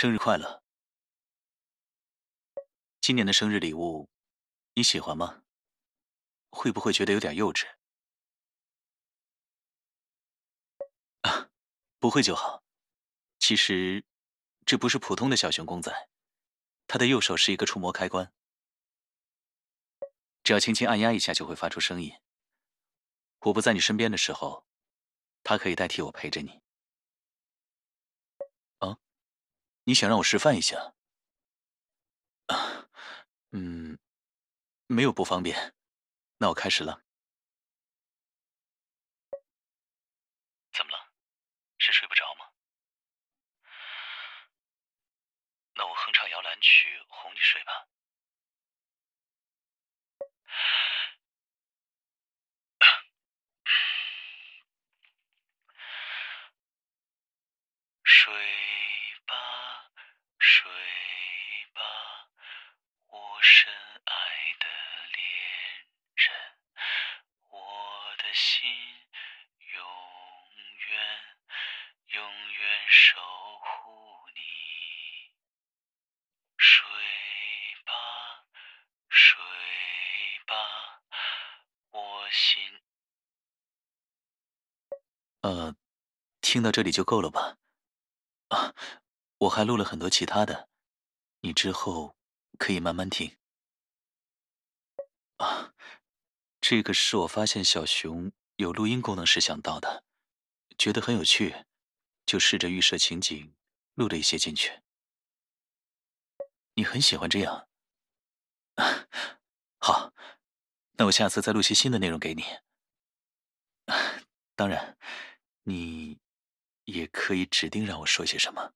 生日快乐！今年的生日礼物你喜欢吗？会不会觉得有点幼稚？啊，不会就好。其实，这不是普通的小熊公仔，它的右手是一个触摸开关，只要轻轻按压一下就会发出声音。我不在你身边的时候，它可以代替我陪着你。啊，你想让我示范一下？啊，嗯，没有不方便。那我开始了。怎么了？是睡不着吗？那我哼唱摇篮曲哄你睡吧。睡吧，睡吧，我深爱的恋人，我的心永远永远守护你。睡吧，睡吧，我心。呃，听到这里就够了吧？啊，我还录了很多其他的，你之后可以慢慢听。啊，这个是我发现小熊有录音功能时想到的，觉得很有趣，就试着预设情景，录了一些进去。你很喜欢这样？啊 好，那我下次再录些新的内容给你。当然，你。也可以指定让我说些什么。